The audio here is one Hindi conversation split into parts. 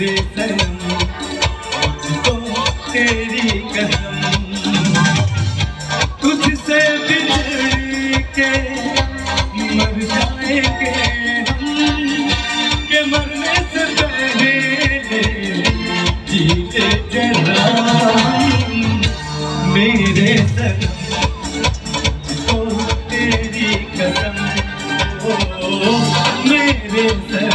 मेरे सनम तो तेरी कसम तुझसे के मर सनम ओ तेरी कसम ओ मेरे सनम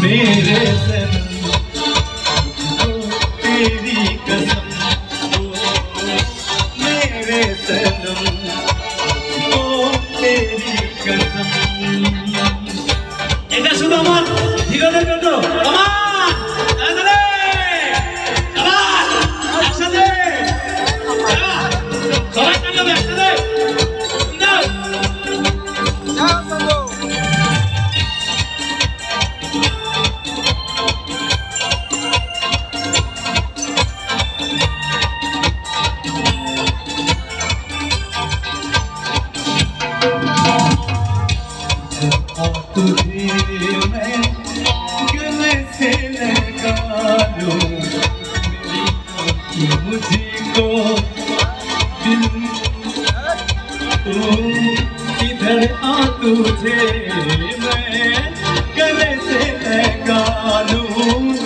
मेरे तेरी तुझे मैं गले से लगा लूँ। मुझे इधर आ तुझे मैं गले से लगा लूँ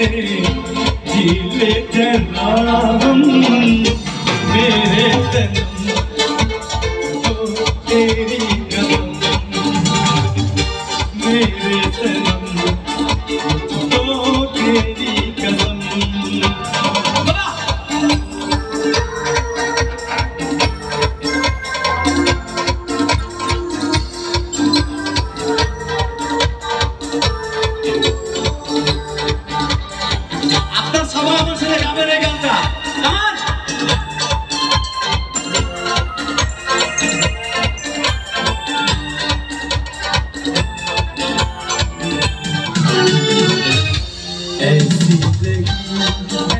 पहले जी ले जरा हम मेरे सनम Come on.